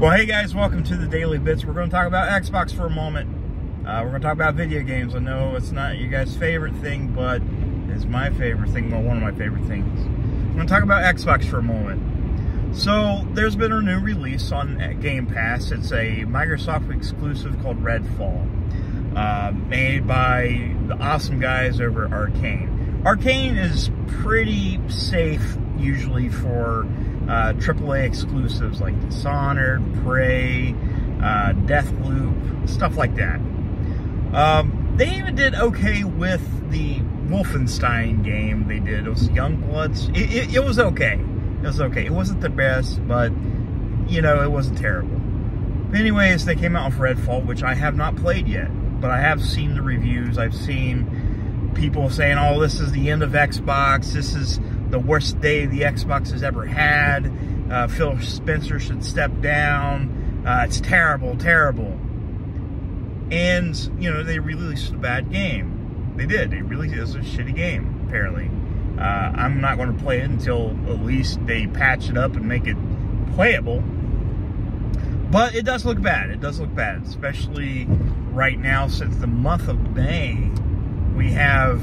Well, hey guys, welcome to the Daily Bits. We're going to talk about Xbox for a moment. Uh, we're going to talk about video games. I know it's not your guys' favorite thing, but it's my favorite thing. Well, one of my favorite things. I'm going to talk about Xbox for a moment. So, there's been a new release on Game Pass. It's a Microsoft exclusive called Redfall, uh, made by the awesome guys over Arcane Arkane is pretty safe usually for uh, AAA exclusives like Dishonored, Prey, uh, Deathloop, stuff like that. Um, they even did okay with the Wolfenstein game they did. It was Youngbloods. It, it, it was okay. It was okay. It wasn't the best, but, you know, it wasn't terrible. Anyways, they came out with Redfall, which I have not played yet. But I have seen the reviews. I've seen people saying, oh, this is the end of Xbox. This is the worst day the Xbox has ever had. Uh, Phil Spencer should step down. Uh, it's terrible, terrible. And, you know, they released a bad game. They did. They really it was a shitty game, apparently. Uh, I'm not going to play it until at least they patch it up and make it playable. But it does look bad. It does look bad, especially right now since the month of May. We have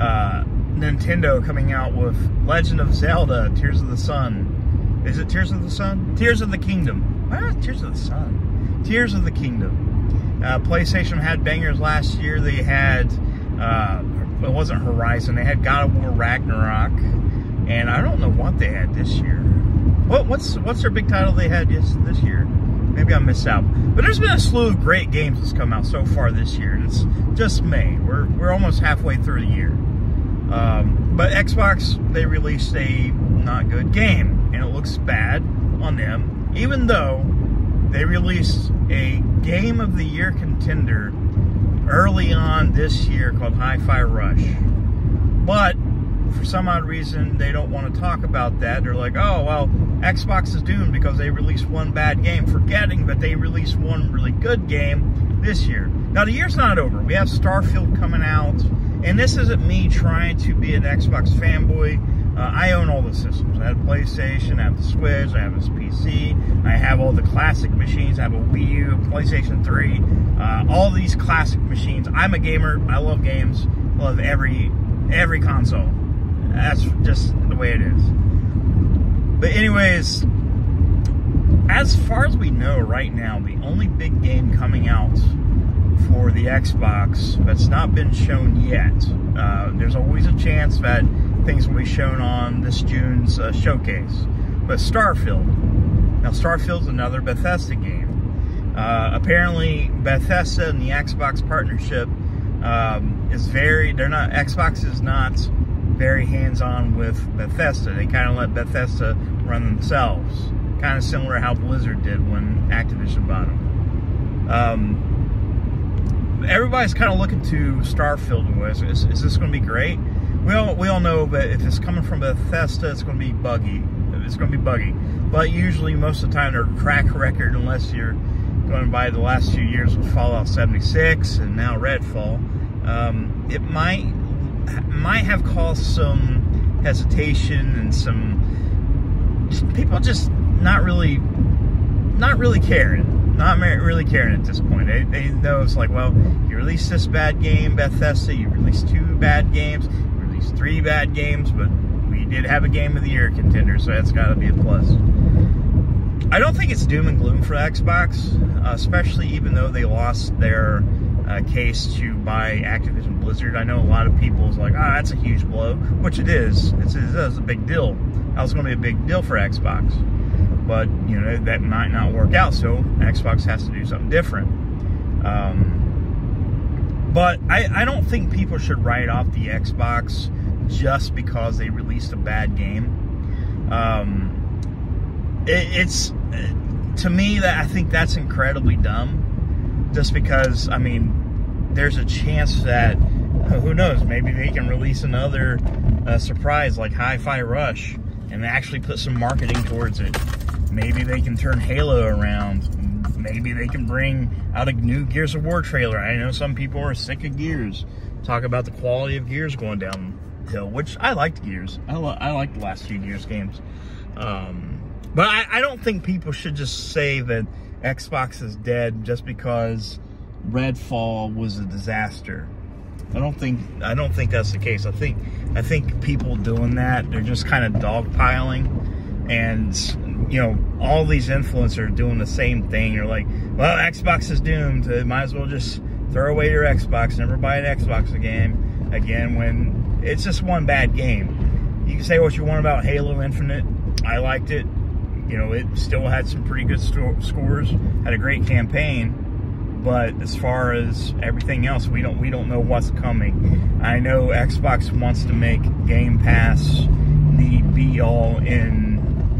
uh, Nintendo coming out with Legend of Zelda, Tears of the Sun. Is it Tears of the Sun? Tears of the Kingdom. Ah, Tears of the Sun. Tears of the Kingdom. Uh, PlayStation had bangers last year. They had, uh, it wasn't Horizon. They had God of War Ragnarok, and I don't know what they had this year. What what's what's their big title they had this this year? Maybe I missed out. But there's been a slew of great games that's come out so far this year, and it's just May. We're we're almost halfway through the year. Um, but Xbox, they released a not good game, and it looks bad on them, even though they released a Game of the Year contender early on this year called Hi-Fi Rush. But for some odd reason, they don't want to talk about that. They're like, oh, well, Xbox is doomed because they released one bad game, forgetting that they released one really good game this year. Now, the year's not over. We have Starfield coming out. And this isn't me trying to be an Xbox fanboy. Uh, I own all the systems. I have PlayStation, I have the Switch, I have this PC, I have all the classic machines. I have a Wii U, PlayStation 3, uh, all these classic machines. I'm a gamer. I love games. I love every every console. That's just the way it is. But anyways, as far as we know right now, the only big game coming out for the Xbox that's not been shown yet. Uh, there's always a chance that things will be shown on this June's uh, showcase. But Starfield. Now, Starfield's another Bethesda game. Uh, apparently, Bethesda and the Xbox partnership um, is very, they're not, Xbox is not very hands-on with Bethesda. They kind of let Bethesda run themselves. Kind of similar to how Blizzard did when Activision bought them. Um, everybody's kind of looking to Starfield is, is, is this going to be great? We all, we all know that if it's coming from Bethesda, it's going to be buggy. It's going to be buggy. But usually, most of the time, they're crack record unless you're going by the last few years with Fallout 76 and now Redfall. Um, it might might have caused some hesitation and some people just not really not really caring not really caring at this point. They, they know it's like, well, you released this bad game, Bethesda, you released two bad games, you released three bad games, but we did have a Game of the Year contender, so that's got to be a plus. I don't think it's doom and gloom for Xbox, especially even though they lost their uh, case to buy Activision Blizzard. I know a lot of people is like, ah, oh, that's a huge blow, which it is. It's, it is a big deal. That was going to be a big deal for Xbox but you know that might not work out. So Xbox has to do something different. Um, but I, I don't think people should write off the Xbox just because they released a bad game. Um, it, it's to me that I think that's incredibly dumb. Just because I mean, there's a chance that who knows maybe they can release another uh, surprise like Hi-Fi Rush and actually put some marketing towards it. Maybe they can turn Halo around. Maybe they can bring out a new Gears of War trailer. I know some people are sick of Gears. Talk about the quality of Gears going downhill, which I liked Gears. I, I liked the last few Gears games. Um, But I, I don't think people should just say that Xbox is dead just because Redfall was a disaster. I don't think I don't think that's the case. I think I think people doing that they're just kind of dogpiling, and you know all these influencers are doing the same thing. You're like, well, Xbox is doomed. Uh, might as well just throw away your Xbox, never buy an Xbox again. Again, when it's just one bad game. You can say what you want about Halo Infinite. I liked it. You know, it still had some pretty good scores. Had a great campaign but as far as everything else, we don't we don't know what's coming. I know Xbox wants to make Game Pass the be all in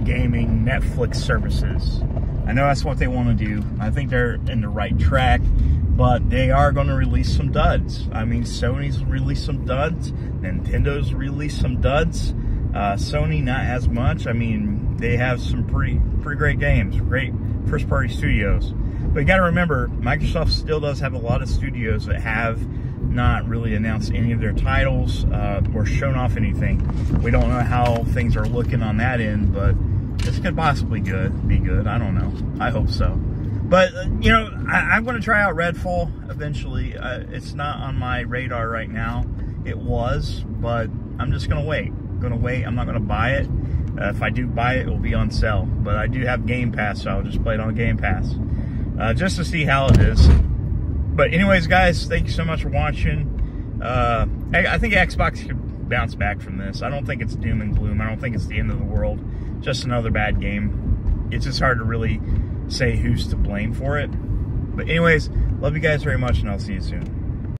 gaming Netflix services. I know that's what they want to do. I think they're in the right track, but they are going to release some duds. I mean, Sony's released some duds, Nintendo's released some duds. Uh, Sony not as much. I mean, they have some pretty pretty great games, great first party studios. But you got to remember, Microsoft still does have a lot of studios that have not really announced any of their titles uh, or shown off anything. We don't know how things are looking on that end, but this could possibly good be good. I don't know. I hope so. But uh, you know, I, am going to try out Redfall eventually. Uh, it's not on my radar right now. It was, but I'm just going to wait. going to wait. I'm not going to buy it. Uh, if I do buy it, it will be on sale. But I do have Game Pass, so I'll just play it on Game Pass uh, just to see how it is. But anyways, guys, thank you so much for watching. Uh, I, I think Xbox could bounce back from this. I don't think it's doom and gloom. I don't think it's the end of the world. Just another bad game. It's just hard to really say who's to blame for it. But anyways, love you guys very much, and I'll see you soon.